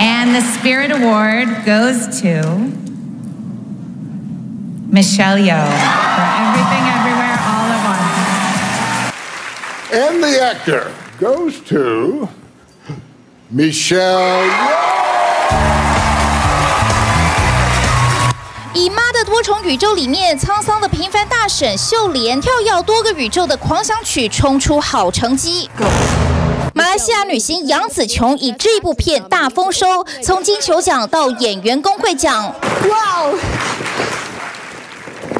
And the Spirit Award goes to Michelle Yeoh for Everything Everywhere All at Once. And the actor goes to Michelle Yeoh. 以《妈的多重宇宙》里面沧桑的平凡大婶秀莲跳跃多个宇宙的狂想曲冲出好成绩。 马来西亚女星杨紫琼以这部片大丰收，从金球奖到演员工会奖。Wow!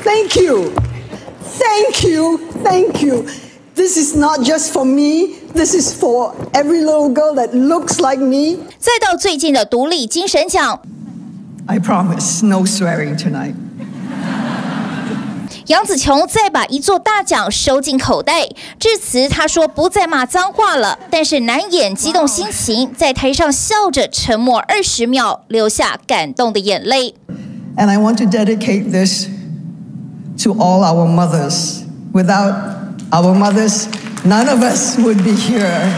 Thank you, thank you, thank you. This is not just for me. This is for every little girl that looks like me. 再到最近的独立精神奖。I promise no swearing tonight. 杨紫琼再把一座大奖收进口袋，致辞她说不再骂脏话了，但是难掩激动心情，在台上笑着沉默二十秒，流下感动的眼泪。And I want to dedicate this to all our mothers. Without our mothers, none of us would be here.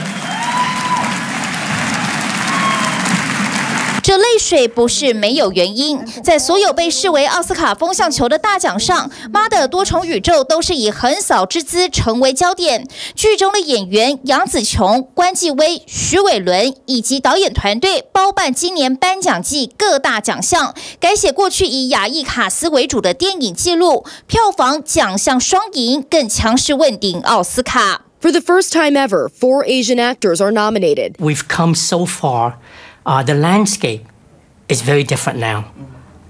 这泪水不是没有原因，在所有被视为奥斯卡风向球的大奖上，《妈的多重宇宙》都是以横扫之姿成为焦点。剧中的演员杨紫琼、关继威、徐伟伦以及导演团队包办今年颁奖季各大奖项，改写过去以亚裔卡斯为主的电影记录，票房奖项双赢，更强势问鼎奥斯卡。For the first time ever, four Asian actors are nominated. We've come so far. Uh, the landscape is very different now.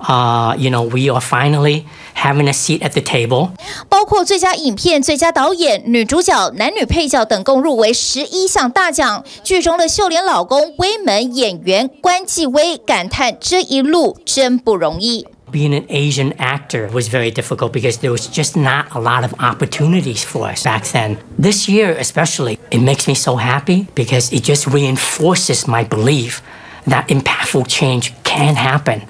Uh, you know, we are finally having a seat at the table. 包括最佳影片、最佳导演、女主角、男女配角等共入围十一项大奖。剧中的秀莲老公威门演员关继威感叹：“这一路真不容易。” Being an Asian actor was very difficult because there was just not a lot of opportunities for us back then. This year, especially, it makes me so happy because it just reinforces my belief that impactful change can happen.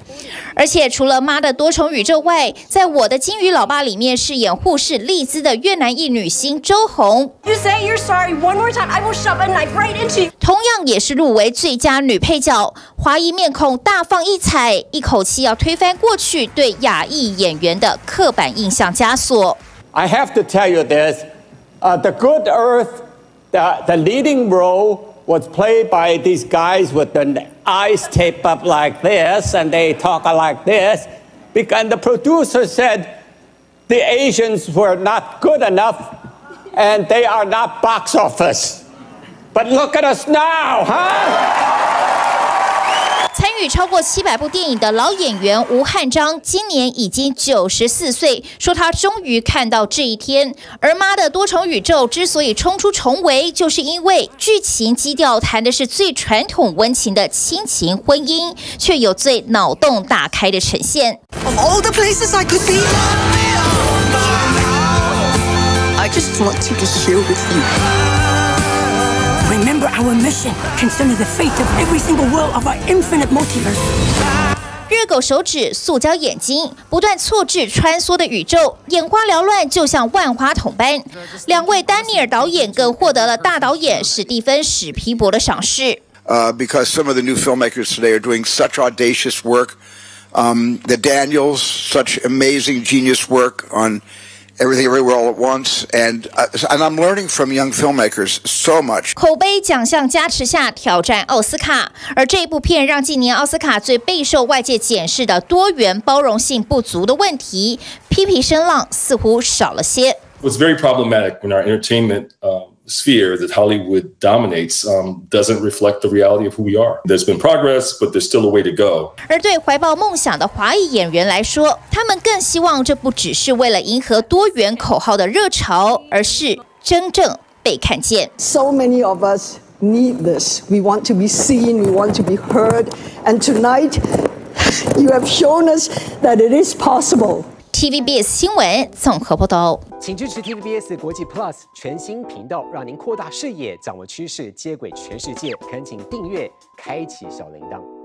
而且除了《妈的多重宇宙》外，在我的金鱼老爸里面饰演护士丽兹的越南裔女星周红，You say you're sorry one more time, I will shove a knife right into you。同样也是入围最佳女配角，华裔面孔大放异彩，一口气要推翻过去对亚裔演员的刻板印象枷锁。I have to tell you this, uh, the Good Earth, the the leading role was played by these guys with the eyes taped up like this and they talk like this. Because the producer said the Asians were not good enough and they are not box office. But look at us now, huh? 超过七百部电影的老演员吴汉章，今年已经九十四岁，说他终于看到这一天。而《妈的多重宇宙》之所以冲出重围，就是因为剧情基调谈的是最传统温情的亲情婚姻，却有最脑洞大开的呈现。our mission concerning the fate of every single world of our infinite multiverse. 热狗手指、塑胶眼睛，不断错置穿梭的宇宙，眼花缭乱，就像万花筒般。两位丹尼尔导演更获得了大导演史蒂芬史皮伯的赏识。Uh, because some of the new filmmakers today are doing such audacious work. Um, the Daniels, such amazing genius work on everything everywhere all at once and uh, and I'm learning from young filmmakers so much 口碑奖项加持下挑战奥斯卡而这部片让今年奥斯卡最备受外界检视的多元包容性不足的问题批评声浪似乎少了些 was very problematic when our entertainment uh, sphere that Hollywood dominates um, doesn't reflect the reality of who we are. There's been progress, but there's still a way to go. 而对怀抱梦想的华裔演员来说，他们更希望这不只是为了迎合多元口号的热潮，而是真正被看见。So many of us need this. We want to be seen. We want to be heard. And tonight, you have shown us that it is possible. TVBS 新闻综合报道，请支持 TVBS 国际 Plus 全新频道，让您扩大视野，掌握趋势，接轨全世界。恳请订阅，开启小铃铛。